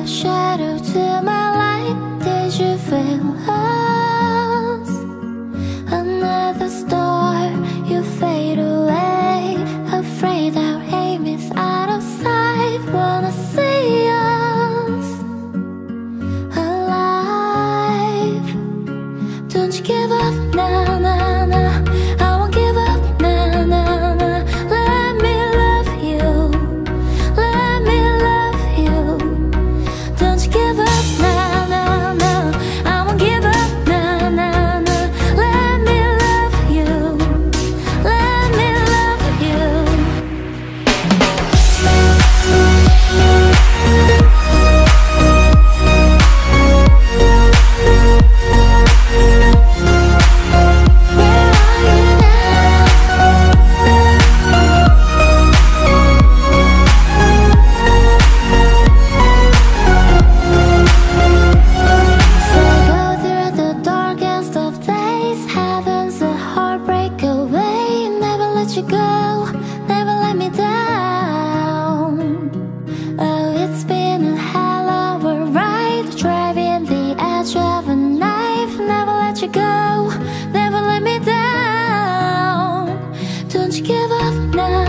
the shadow to my light Did you feel us? Another star, you fade away. Afraid our aim is out of sight. Wanna see us alive. Don't you give up you go, never let me down. Oh, it's been a hell of a ride Driving the edge of a knife. Never let you go, never let me down. Don't you give up now.